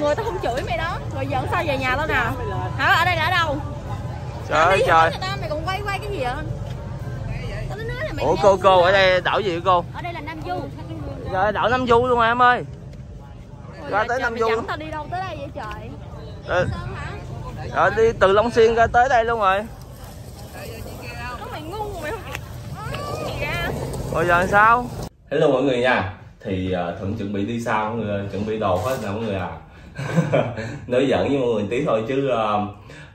người tao không chửi mày đó. Rồi dẫn sao về nhà tao nào hả? Ở đây là ở đâu? Trời ơi trời. Mày còn quay quay cái gì vậy? Tao nói là mày ủa cô cô ở đây đảo gì vậy cô? Ở đây là nam du. Trời đảo nam du luôn à em ơi. Ôi, ra tới Nam Du. dẫn tao đi đâu tới đây vậy trời? Ờ, sao hả? Rồi đi từ long xuyên ra tới đây luôn rồi. Có mày ngu mày không Gì ra rồi giờ sao? Hello mọi người nha. Thì uh, thuận chuẩn bị đi sao? Mọi người chuẩn bị đồ hết nè mọi người à nói giận với mọi người tí thôi chứ uh,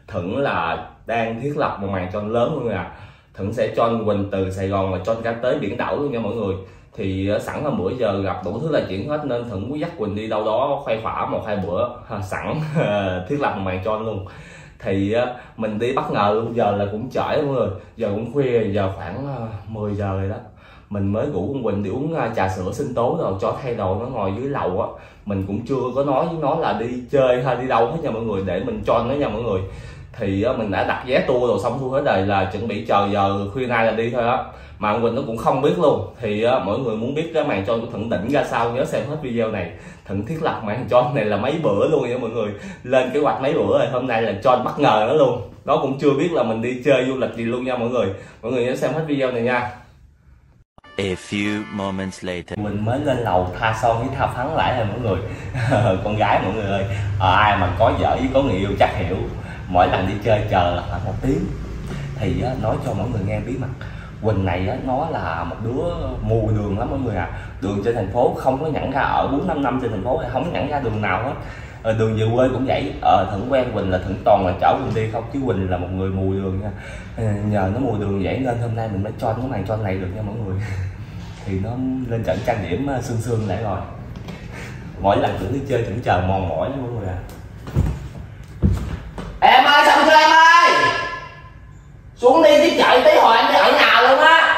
thuận là đang thiết lập một màn tròn lớn mọi người à. Thuận sẽ cho quỳnh từ sài gòn và cho cả tới biển đảo luôn nha mọi người. Thì uh, sẵn là bữa giờ gặp đủ thứ là chuyện hết nên thuận muốn dắt quỳnh đi đâu đó khoe khỏa một hai bữa. Sẵn. Thiết lập một màn tròn luôn. Thì ờ, mình đi bất ngờ luôn. Giờ là cũng trễ mọi người. Giờ cũng khuya giờ khoảng à, 10 giờ rồi đó mình mới rủ con Quỳnh đi uống à, trà sữa sinh tố rồi cho thay đồ nó ngồi dưới lầu á. Mình cũng chưa có nói với nó là đi chơi hay đi đâu hết nha mọi người để mình cho nó nha mọi người. Thì à, mình đã đặt vé tour rồi xong xuôi hết đời là chuẩn bị chờ giờ khuya nay là đi thôi á. Mà ông Quỳnh nó cũng không biết luôn. Thì à, á, mọi người muốn biết cái màn tròn của Thận đỉnh ra sao nhớ xem hết video này. Thận thiết lập màn tròn này là mấy bữa luôn nha mọi người. Lên kế hoạch mấy bữa rồi hôm nay là tròn bất ngờ nó luôn. Nó cũng chưa biết là mình đi chơi du lịch gì luôn nha mọi người. Mọi người nhớ xem hết video này nha. A few moments later. mình mới lên lầu tha son với tha phấn lại rồi mọi người. Con gái mọi người ơi ờ, ai mà có vợ với có người yêu chắc hiểu. Mỗi lần đi chơi chờ là khoảng một tiếng. Thì nói cho mọi người nghe bí mật. Quỳnh này á, nó là một đứa mù đường lắm mọi người à đường trên thành phố không có nhận ra ở bốn năm năm trên thành phố thì không nhận ra đường nào hết ờ, đường về quê cũng vậy. Ờ, thận quen Quỳnh là thận toàn là chở Quỳnh đi không? Chứ Quỳnh là một người mù đường nha. Ờ, nhờ nó mù đường vậy nên hôm nay mình mới cho nó màn cho này được nha mọi người. Thì nó lên trận trang điểm ờ, sương sương lại rồi. Mỗi lần tưởng đi chơi tưởng chờ mòn mỏi lắm mọi người à. Em ơi xong chưa em ơi xuống đi chứ chạy tí hồi em đi ở nhà luôn á.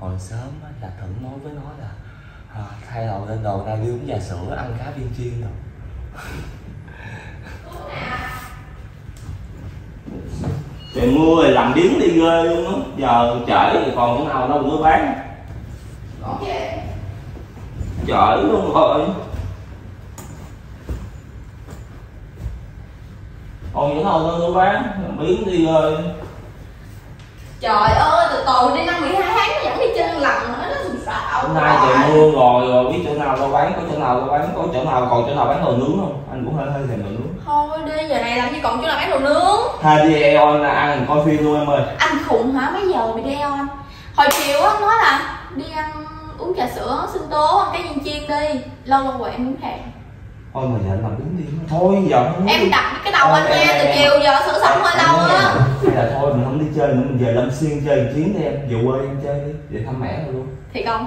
Hồi sớm là thử nói với nó là à, thay đồ lên đồ ra đi uống trà sữa ăn cá viên chiên rồi. Trời mưa rồi làm biến đi ghê luôn á. Giờ trễ thì còn chỗ nào đâu mưa bán. Trễ luôn rồi. Còn chỗ nào đâu mưa bán. Biến đi ghê. Trời ơi từ từ đi năm 12 tháng nó dẫn đi một lần hôm nay trời mưa rồi rồi biết chỗ nào đâu bán có chỗ nào đâu bán có chỗ nào còn chỗ nào bán đồ nướng không? Anh cũng hơi hơi thèm đồ nướng. Thôi đi giờ này làm gì còn chỗ nào bán đồ nướng? Hai đi Aeon là ăn coi phim luôn em ơi. Anh khùng hả? Mấy giờ mày đi on hồi chiều á nói là đi ăn uống trà sữa sinh tố ăn cái viên chiên đi. Lâu lâu rồi em muốn thèm. Thôi mà giờ anh làm đứng đi. Thôi giờ không em đặt cái đầu anh Em- nha em- từ chiều giờ sữa sống hơi lâu á. hay là thôi mình không đi chơi nữa mình về lâm xuyên chơi một chuyến đi em. Về quê em chơi đi về thăm mẹ thôi luôn. Thì không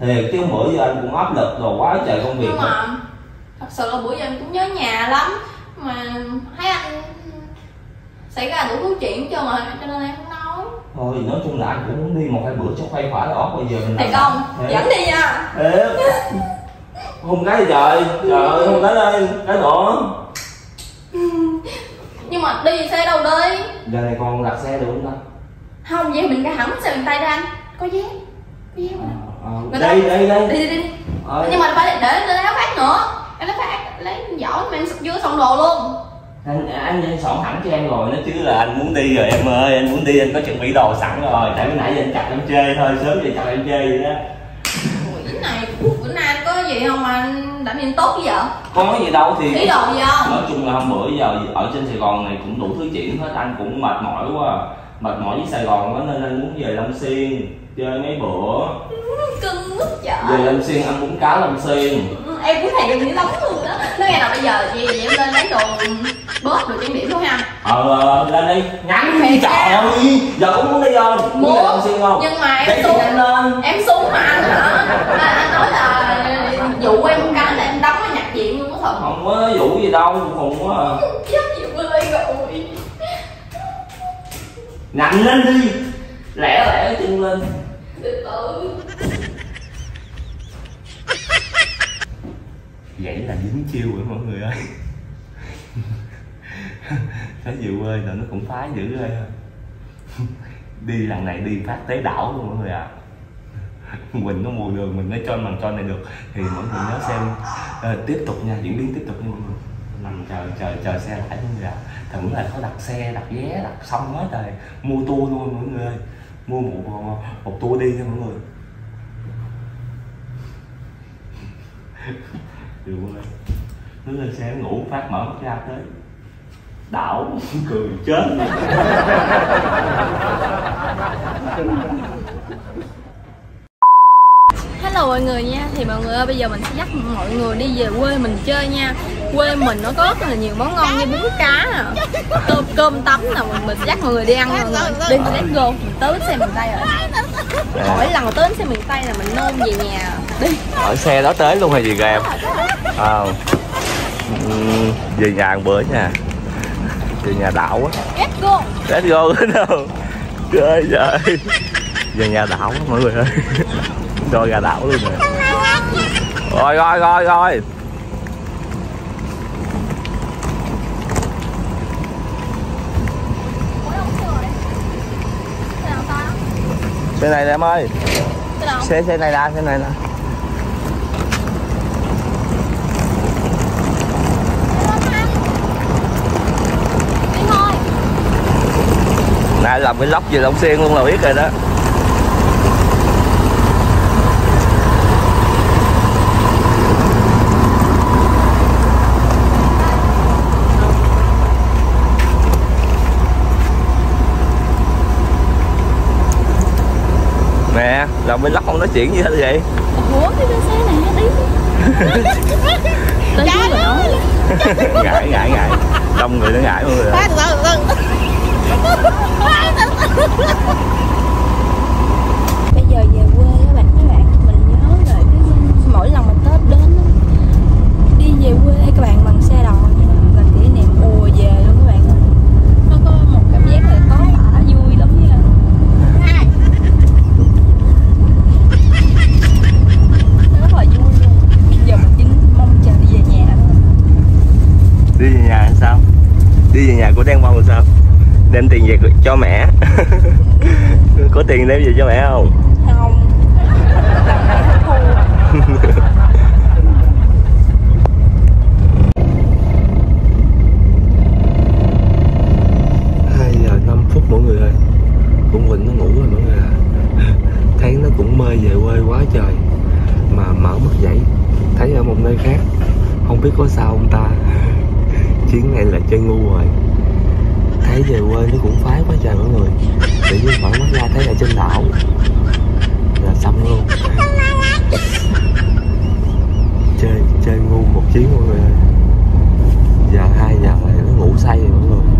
thì cái bữa giờ anh cũng áp lực rồi quá trời công việc nhưng mà thật sự là bữa giờ em cũng nhớ nhà lắm. Mà thấy anh xảy ra đủ thứ chuyện cho mà cho nên em không nói. Thôi nói chung là anh cũng muốn đi một hai bữa cho khoai khỏa đó bây giờ mình thì không dẫn đi nha. Ê, không cái gì trời trời ơi không cái đây cái nữa nhưng mà đi xe đâu đi? Giờ này còn đặt xe được không ta? Không vậy mình ra hẳn xe miền tây ra anh. Có vé Ờ, Người đây đây đây. Đi đi đi. Đi Ờ, nhưng mà phải để để lấy phát nữa. Em lấy phát lấy giỏ mà em sụp vô xong đồ luôn. Anh anh anh soạn hẳn cho em rồi nó chứ là anh muốn đi rồi em ơi. Anh muốn đi anh có chuẩn bị đồ sẵn rồi. Tại bữa nãy giờ anh chặt em chơi thôi sớm giờ chặt em chơi vậy đó. Ủa, bữa này bữa nay có gì không mà anh đảm nhiệm tốt vợ có gì đâu thì ý đồ gì không? Nói chung là hôm bữa giờ ở trên Sài Gòn này cũng đủ thứ chuyện hết anh cũng mệt mỏi quá mệt mỏi với Sài Gòn quá nên anh muốn về Long Xuyên chơi mấy bữa. Cưng mức về chợ Long Xuyên ăn bún cá Long Xuyên. Ừ, em cũng thèm dữ lắm luôn đó nói nghe nào bây giờ vậy vậy em lên lấy đồ bớt đồ trang điểm luôn ha. Ờ ờ, lên đi. Nhắn đi. Trời ơi giờ cũng muốn đi không? Muốn Muốn. về Long Xuyên không? nhưng mà em chị xuống. nhanh lên. Em xuống mà anh hả? À, anh nói là dụ em cái là em đóng ở nhạc viện luôn có thật không có vụ gì đâu khùng quá à. Nặng lên đi. Lẻ lẻ chân lên. Vậy là dính chiêu rồi mọi người ơi. Thấy dự ơi là nó cũng phá dữ ghê đi lần này đi phát tế đảo luôn mọi người ạ. À. Quỳnh nó mù đường mình mới cho bằng cho này được. Thì mọi người nhớ xem. Ờ, tiếp tục nha diễn biến tiếp tục nha mọi người nằm chờ chờ chờ xe lại luôn rồi. thử là có đặt xe đặt vé đặt xong hết rồi mua tour luôn mọi người mua một một, tour đi nha mọi người. Điều ơi nó lên xe ngủ phát mở mắt ra tới. Đảo cười chết. Hello mọi người nha. Thì mọi người ơi bây giờ mình sẽ dắt mọi người đi về quê mình chơi nha. Quê mình nó có rất là nhiều món ngon như bún cá nè Tôm cơm tấm nè Mình, mình dắt mọi người đi ăn mọi người Đi let's go. Mình tới bến xe miền Tây rồi Mỗi lần tới bến xe miền Tây là mình nôn về nhà. Đi. Ở xe đó tới luôn hay gì kìa em à, về nhà một bữa nha. Về nhà đảo á Let's go. Let's go đến đâu? Trời ơi. Về nhà đảo á mọi người ơi. Rồi ra đảo luôn nè rồi rồi rồi rồi xe này nè em ơi. Cái xe xe này nè xe này nè. Nè làm vlog về Long Xuyên luôn là biết rồi đó nè làm vlog không nói chuyện gì hết vậy? Ủa cái bên xe này đi Tới dưới rồi nói. Ngại ngại ngại. Đông người nó ngại mọi người. Bây giờ về quê các bạn các bạn Mình nhớ lại cái mỗi lần mà Tết đến Đi về quê các bạn bằng xe đò nhưng mà là kỷ niệm ùa về luôn các bạn ơi. Nó có một cảm giác là có tả vui lắm nha Nó rất là vui luôn Giờ mình chỉ mong chờ đi về nhà thôi đi về nhà làm sao? Đi về nhà của đen làm sao? Đem tiền về cho mẹ. Có tiền đem về cho mẹ không? Không. Hai giờ năm phút mọi người ơi. Cũng Quỳnh nó ngủ rồi mọi người à. Thấy nó cũng mê về quê quá trời. Mà mở mắt dậy thấy ở một nơi khác. Không biết có sao không ta chuyến này là chơi ngu rồi. Thấy về quê nó cũng phái quá trời mọi người. Tự nhiên khoảng mắt ra thấy ở trên đảo. Là xong luôn. Chơi chơi ngu một chuyến mọi người giờ hai giờ này nó ngủ say rồi mọi người.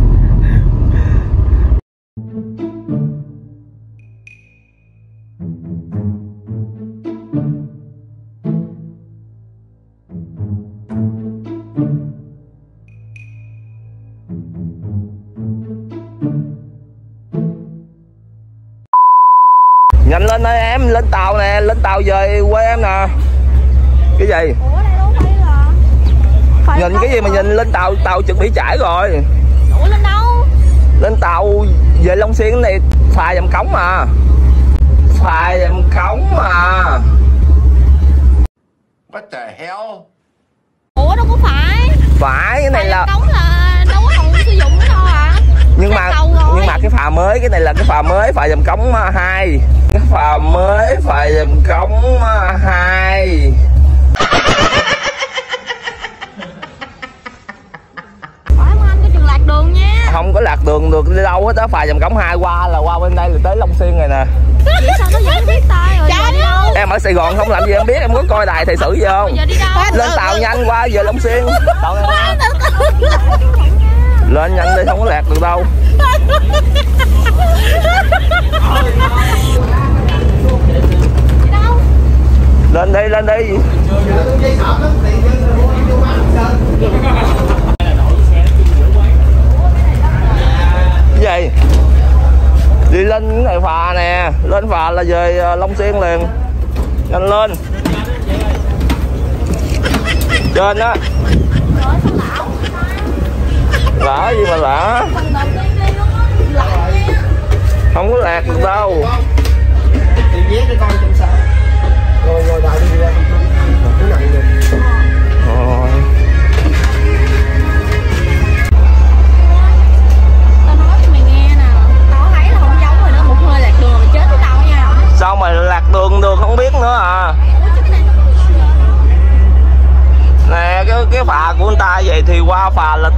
chuẩn bị chảy rồi. Ủa lên đâu? Lên tàu về Long Xuyên này phà dầm cống mà. Phà dầm cống mà. What the hell? Ủa đâu có phải. Phải cái này phà là cống là đâu có còn sử dụng nữa đâu à. Nhưng mà nhưng mà cái phà mới cái này là cái phà mới phà dầm cống hai. Cái phà mới phà dầm cống hai. Không có lạc đường được đi đâu hết á phà dầm cống hai qua là qua bên đây là tới long xuyên rồi nè giờ giờ em ở sài gòn không làm gì em biết em có coi đài thời sự gì không? Giờ đi đâu? Lên tàu nhanh qua về long xuyên. Lên nhanh đi không có lạc được đâu Đi đâu lên đi lên đi cái gì đi lên cái này phà nè lên phà là về ờ, long xuyên liền. Nhanh lên. Trên á. Rồi lỡ gì mà lỡ không có lạc được đâu.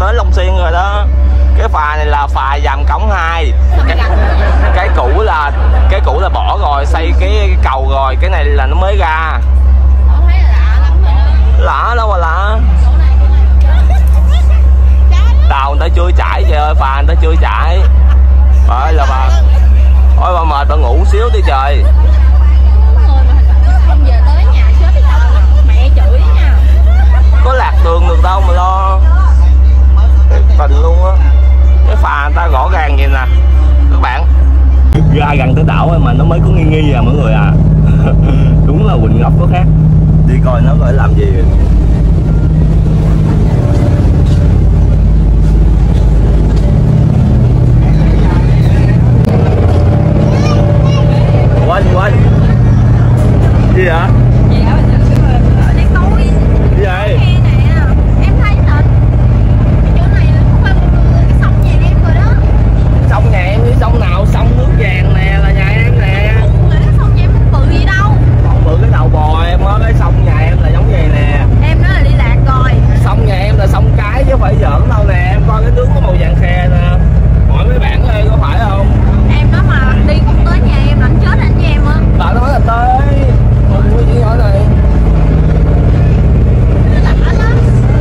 Tới Long Xuyên rồi đó. Cái phà này là phà dàm cổng 2 cái, cái cũ là cái cũ là bỏ rồi xây cái, cái cầu rồi cái này là nó mới ra. Lạ đâu mà lạ. Tàu người ta chưa chảy trời ơi phà người ta chưa chảy. Ơi là bà ôi bà mệt bà ngủ xíu đi trời. Tới nhà mẹ chửi nha có lạc đường được đâu mà lo tình luôn á. Cái phà người ta rõ ràng vậy nè. Các bạn. Ra gần tới đảo mà nó mới có nghi nghi à mọi người à. Đúng là quỳnh ngọc có khác. Đi coi nó phải làm gì. Quên quên. Gì vậy Gì ở đen tối gì vậy Nghe nè Em thấy thật Chỗ này là không phải một sông nhà em rồi đó sông nhà em với sông nào sông nước vàng nè là nhà em nè Không là cái sông nhà em không bự gì đâu không bự cái đầu bò em á cái sông nhà em là giống vậy nè Em nói là đi lạc rồi sông nhà em là sông cái giỡn đâu nè em coi cái nước có màu vàng khe nè. Hỏi mấy bạn ơi có phải không? Em nói mà đi không tới nhà em là anh chết anh với em á. Bạn nói là tới. Không có gì hỏi này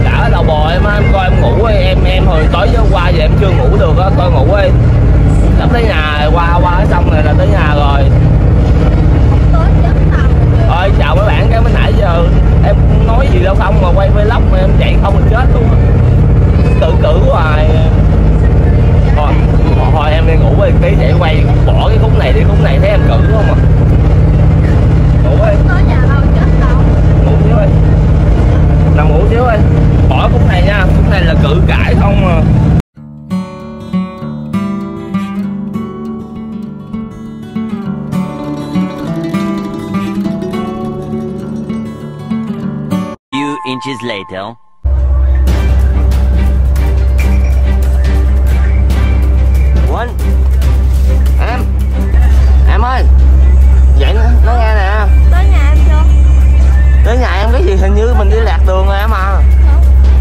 đã đầu bò em á em coi em ngủ ấy, em em hồi tối giờ qua giờ em chưa ngủ được á coi ngủ đi sắp tới nhà qua qua sông này là tới nhà rồi. Ơi chào mấy bạn cái mới nãy giờ em nói gì đâu không mà quay vlog mà em chạy không thì chết luôn tự cử hoài. Thôi, thôi em đi ngủ đi tí để quay bỏ cái khúc này đi khúc này thấy em cử không à? Ngủ đi. Ngủ đi. Nằm ngủ xíu đi. Bỏ khúc này nha khúc này là cử cãi không à. Few inches later. Nói nghe nè. Tới nhà em chưa? tới nhà em cái gì hình như mình đi lạc đường rồi em à.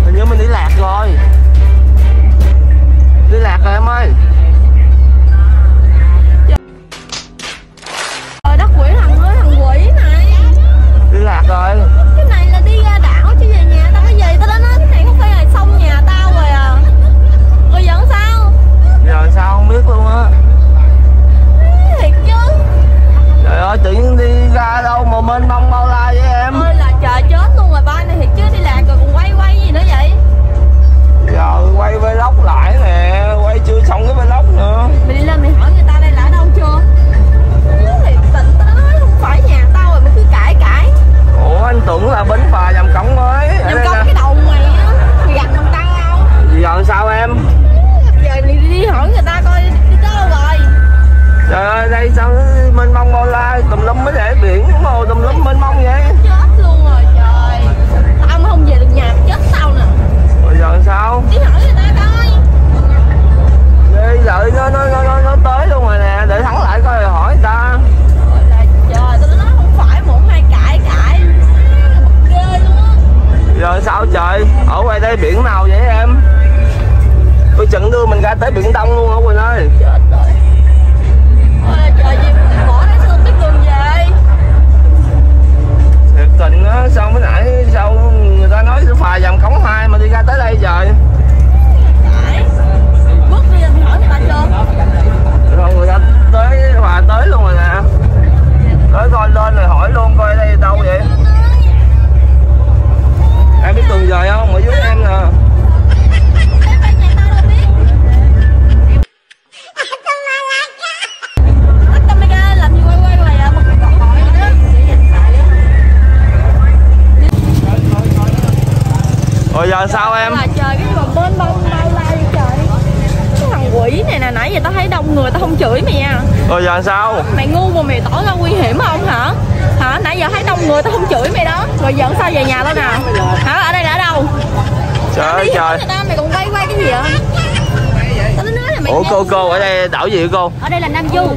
Hình như mình đi lạc rồi. Đi lạc rồi em ơi. Trời đất quỷ thằng ơi thằng quỷ này. Đi lạc rồi lên rồi hỏi luôn coi đây đâu vậy em biết đường về không ở dưới em nè làm gì quay quay à nữa rồi giờ sao em là trời cái mà bên bông bao la trời cái thằng quỷ này nè nãy giờ tao thấy đông người tao không chửi mày nha rồi giờ sao? Mày ngu mà mày tỏ ra nguy hiểm không hả? Hả? Nãy giờ thấy đông người tao không chửi mày đó. Rồi dẫn sao về nhà tao nào hả? Ở đây là ở đâu? Trời ơi trời. người ta mày còn quay quay cái gì vậy? Tao nói là mày ủa cô cô ở đây đảo gì vậy cô? Ở đây là nam du.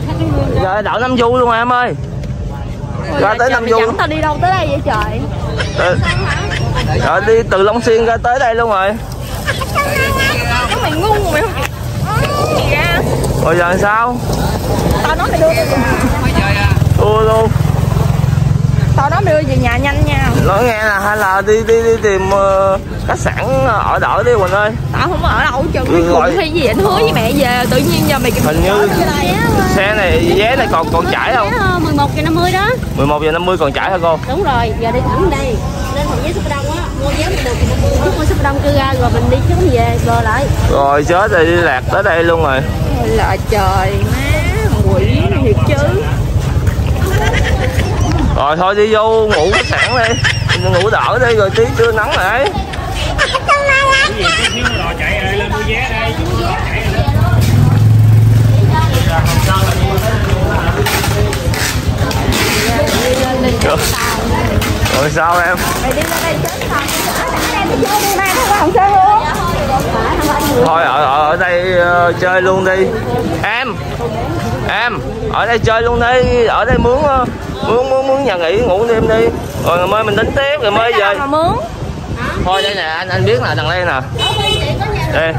Giờ đảo nam du luôn em ơi. Rồi ra tới Nam Du. dẫn tao đi đâu tới đây vậy trời? Ờ, rồi đi từ Long Xuyên ra tới đây luôn rồi. Cái mày ngu mày không ra rồi giờ sao Tao nói mày đưa tao thua luôn. Tao nói mày đưa về nhà nhanh nha. Nói nghe là hay là đi đi đi tìm ờ, khách sạn ở đỡ đi Quỳnh ơi. Tao không ở đâu chừng Gọi- cùng hay gì anh hứa với mẹ về Tự nhiên giờ mày kịp hình như xe này vé này còn còn chảy không? 11 giờ 50 đó. 11 giờ 50 còn chảy hả cô? Đúng rồi giờ đi thẳng đây. Lên thành với super đông á mua vé 11 giờ 50 chút mua super đông cư ra rồi mình đi xuống về bờ lại. Rồi chết rồi đi lạc tới đây luôn rồi. Ôi là trời má quỷ thiệt chứ rồi thôi đi vô ngủ khách sạn đi. Ngủ đỡ đi rồi tí trưa nắng lại. Rồi sao em? Mày đi ra đây chết sao Em đi chơi đi mai không có hồng sơn thôi ở ở, ở đây ờ, chơi luôn đi. Em em ở đây chơi luôn đi ở đây mướn ờ, muốn muốn muốn nhà nghỉ ngủ đêm đi. Rồi ngày mai mình tính tiếp rồi mới về. mướn thôi đây nè anh anh biết là đằng đây nè. Đây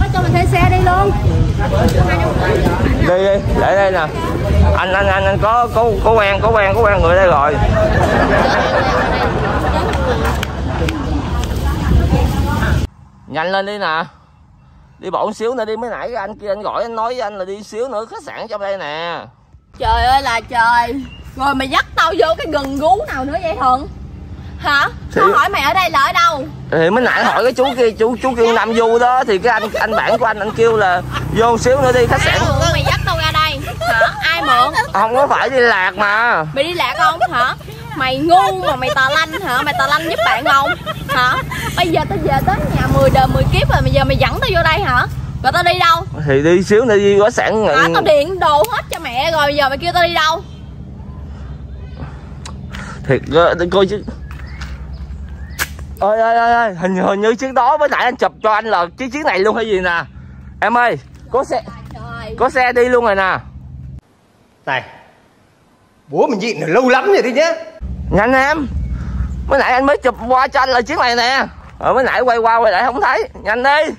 có cho mình thuê xe đi luôn. Đi đi để đây nè. Anh anh anh anh có có có quen có quen có quen người đây rồi. Nhanh lên đi nè. Đi bộ xíu nữa đi mới nãy anh kia anh gọi anh nói với anh là đi xíu nữa khách sạn trong đây nè. Trời ơi là trời Rồi mày dắt tao vô cái gần gú nào nữa vậy Thuận Hả? Tao Thì- hỏi mày ở đây là ở đâu? thì mới nãy hỏi cái chú kia chú chú kêu nam du đó thì cái anh anh bạn của anh anh kêu là vô xíu nữa đi khách sạn mượn mày dắt tao ra đây? Hả? Ai mượn? không có phải đi lạc mà Mày đi lạc không? Hả? Mày ngu mà mày tà lanh hả? Mày tà lanh giúp bạn không? Hả? Bây giờ tao về tới nhà 10 đời 10 kiếp rồi Bây giờ mày dẫn tao vô đây hả? Rồi tao đi đâu? thì đi xíu nữa đi khách sạn Hả? Tao điện đồ hết cho mẹ rồi Bây giờ mày kêu tao đi đâu? Thiệt ờ, để coi chứ. Ơi ơi ơi ơi, hình hình như chiếc đó với nãy anh chụp cho anh là chiếc chiếc này luôn hay gì nè. Em ơi có xe có xe đi luôn rồi nè. Này Bố mình nhịn lâu lắm rồi đi nhá. Nhanh em. Mới nãy anh mới chụp qua cho anh là chiếc này nè. Rồi mới nãy quay qua quay lại không thấy. Nhanh đi.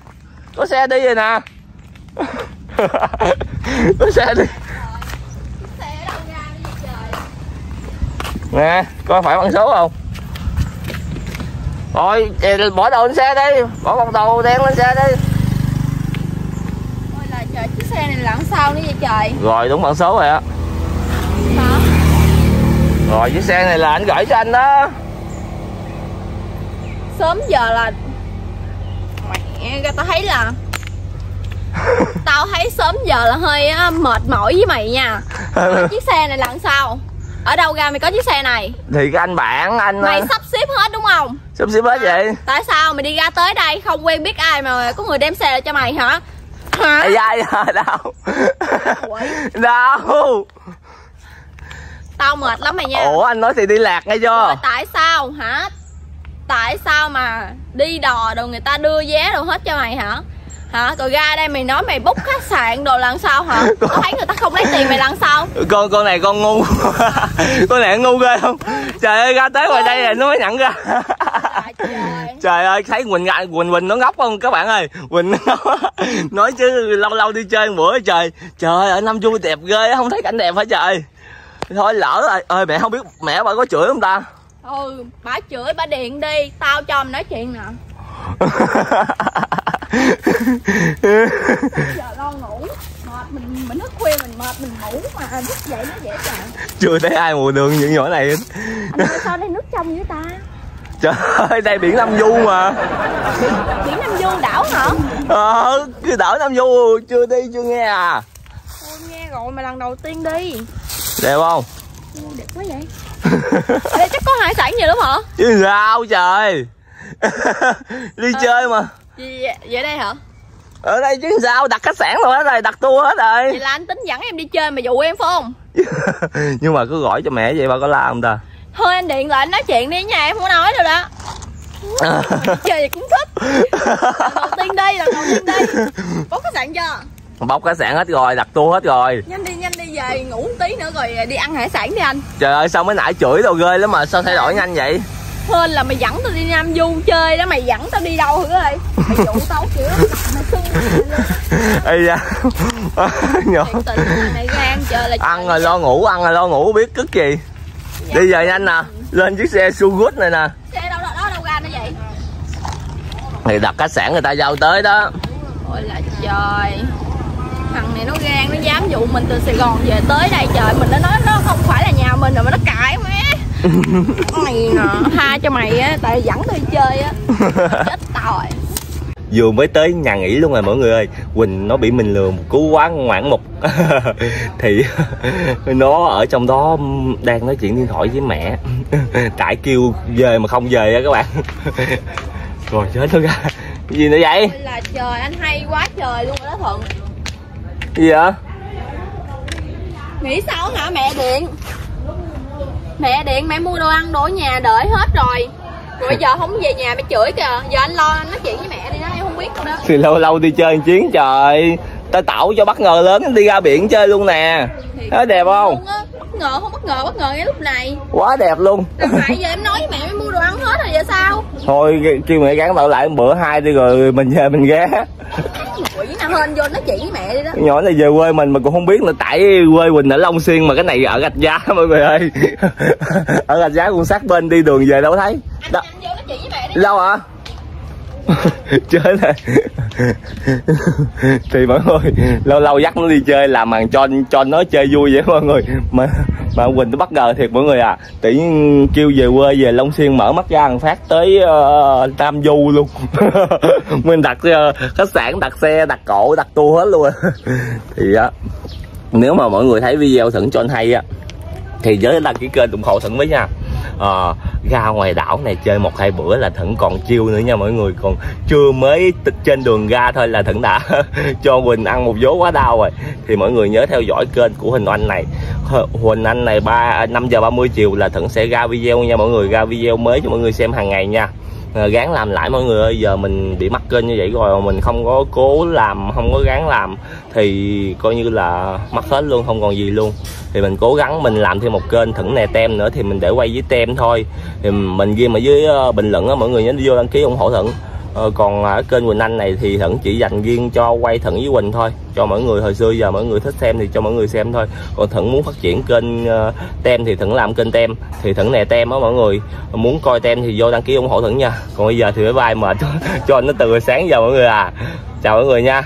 Có xe đi rồi nè. Có xe đi Xe ở đâu ra nữa vậy trời nè coi phải bằng số không? Rồi thì bỏ đồ lên xe đi. Bỏ bọc đầu đen lên xe đi. Ôi là trời chiếc xe này là sao nữa vậy trời? Rồi đúng bằng số rồi á. Rồi chiếc xe này là anh gửi cho anh đó. Sớm giờ là mẹ tao thấy là tao thấy sớm giờ là hơi mệt mỏi với mày nha. Chiếc xe này là làm sao ở đâu ra mày có chiếc xe này? Thì cái anh bạn anh mày ờ, sắp xếp hết đúng không? Sắp xếp hết vậy. Tại sao mày đi ra tới đây không quen biết ai mà có người đem xe lại cho mày hả? Hả? Ai ai à, đâu đâu tao mệt lắm mày nha. Ủa anh nói thì đi lạc nghe Rồi chưa tại sao hả? Tại sao mà đi đò đồ người ta đưa vé đồ hết cho mày hả hả? Rồi ra đây mày nói mày book khách sạn đồ lần sau hả? Có thấy người ta không lấy tiền mày lần sau con con này con ngu. Con này ngu ghê không? Trời ơi ra tới ngoài đây là nó mới nhận ra. Trời ơi. Thấy quỳnh ngại quỳnh quỳnh nó ngốc không? Các bạn ơi quỳnh nó nói chứ lâu lâu đi chơi một bữa trời trời ở nam du đẹp ghê không thấy cảnh đẹp hả trời? Thôi lỡ rồi. Ơi mẹ không biết mẹ bà có chửi không ta? Ừ bà chửi bà điện đi tao cho mày nói chuyện nè giờ lo ngủ mệt mình mình thức khuya mình mệt mình ngủ mà thức dậy nó dễ dàng chưa thấy ai mùa đường những nhỏ này hết. Anh ơi sao đây nước trong với ta? Trời ơi đây biển nam du mà. Biển nam du đảo hả? Ờ cứ đỡ nam du chưa đi chưa nghe à. Ôi, nghe rồi mà lần đầu tiên đi. Đẹp không? Ô, đẹp quá vậy. Đây chắc có hải sản nhiều lắm hả? Chứ sao trời? Đi chơi mà. gì vậy, vậy đây hả? Ở đây chứ sao? Đặt khách sạn rồi hết rồi đặt tour hết vậy rồi là anh tính dẫn em đi chơi mà dụ em phải không? Nhưng mà cứ gọi cho mẹ vậy ba có la không ta? Thôi anh điện lại anh nói chuyện đi nha em không nói đâu đó. Chơi gì cũng thích. Lần đầu tiên đi lần đầu tiên đi có khách sạn chưa? Bóc khách sạn hết rồi đặt tour hết rồi. Nhanh đi nhanh đi về ngủ một tí nữa rồi đi ăn hải sản đi anh. Trời ơi sao mới nãy chửi đâu ghê lắm mà sao thay đổi nhanh vậy? Hên là mày dẫn tao đi Nam Du chơi đó mày dẫn tao đi đâu thử ơi ây da. Nhỏ. Ăn rồi lo ngủ ăn rồi lo ngủ biết cất gì. Đi giờ nhanh nè. Lên chiếc xe Sugut này nè. Xe đâu đâu đâu đâu ra nữa vậy thì đặt khách sạn người ta giao tới đó. Ôi là trời. Thằng này nó gan nó dám dụ mình từ Sài Gòn về tới đây. Trời mình đã nói nó không phải là nhà mình rồi mà nó cãi má. Mày nè tha cho mày á tại dẫn tôi đi chơi á. Chết rồi vừa mới tới nhà nghỉ luôn rồi mọi người ơi. Quỳnh nó bị mình lừa một cú quá ngoạn mục. Thì nó ở trong đó đang nói chuyện điện thoại với mẹ. Tại kêu về mà không về á các bạn. Rồi chết nó ra cái gì nữa vậy? Là trời anh hay quá trời luôn rồi đó thuận. Gì vậy? Nghĩ sao hả? Mẹ điện. Mẹ điện mẹ mua đồ ăn đồ nhà đợi hết rồi bây giờ không về nhà mẹ chửi kìa. Giờ anh lo anh nói chuyện với mẹ đi đó em không biết đâu đó. Thì lâu lâu đi chơi một chuyến trời. Tao tạo cho bất ngờ lớn đi ra biển chơi luôn nè. Đó đẹp không ngờ không bất ngờ bất ngờ ngay lúc này. Quá đẹp luôn. Phải giờ em nói với mẹ mẹ mua đồ ăn hết rồi giờ sao? Thôi kêu mẹ gắn tạo lại một bữa hai đi rồi mình về mình ghé. Quỷ nào hên vô nói chuyện với mẹ đi đó. Nhỏ này về quê mình mà cũng không biết là tại quê Quỳnh ở Long Xuyên mà cái này ở Gạch Giá mọi người ơi. Ở Gạch Giá cũng sát bên đi đường về đâu thấy. Đó. Đâu hả chơi là thì mọi người lâu lâu dắt nó đi chơi làm màn cho cho nó chơi vui vậy mọi người. Mà mà Quỳnh nó bất ngờ thiệt mọi người à tự nhiên kêu về quê về Long Xuyên mở mắt ra thằng phát tới uh, Tam Du luôn. Mình đặt uh, khách sạn đặt xe đặt cổ đặt tour hết luôn. Thì á nếu mà mọi người thấy video thử cho anh hay á thì nhớ đăng ký kênh ủng hộ thử với nha à, ra ngoài đảo này chơi một hai bữa là thận còn chiêu nữa nha mọi người. Còn chưa mới trên đường ra thôi là thận đã cho Huỳnh ăn một vố quá đau rồi. Thì mọi người nhớ theo dõi kênh của Huỳnh Anh này. Huỳnh Anh này ba năm giờ 30 chiều là thận sẽ ra video nha mọi người. Ra video mới cho mọi người xem hàng ngày nha. Ờ, gán làm lại mọi người ơi, giờ mình bị mắc kênh như vậy rồi mình không có cố làm, không có gán làm thì coi như là mất hết luôn, không còn gì luôn. Thì mình cố gắng mình làm thêm một kênh thử nè tem nữa thì mình để quay với tem thôi. Thì mình ghi mà dưới ờ, bình luận á, mọi người nhớ đi vô đăng ký ủng hộ thận Ờ, còn à, ở kênh Quỳnh Anh này thì Thận chỉ dành riêng cho quay Thận với Quỳnh thôi cho mọi người hồi xưa giờ mọi người thích xem thì cho mọi người xem thôi. Còn Thận muốn phát triển kênh uh, tem thì Thận làm kênh tem thì Thận nè tem á mọi người muốn coi tem thì vô đăng ký ủng hộ Thận nha. Còn bây giờ thì bye bye mệt cho anh nó từ sáng giờ mọi người à. Chào mọi người nha.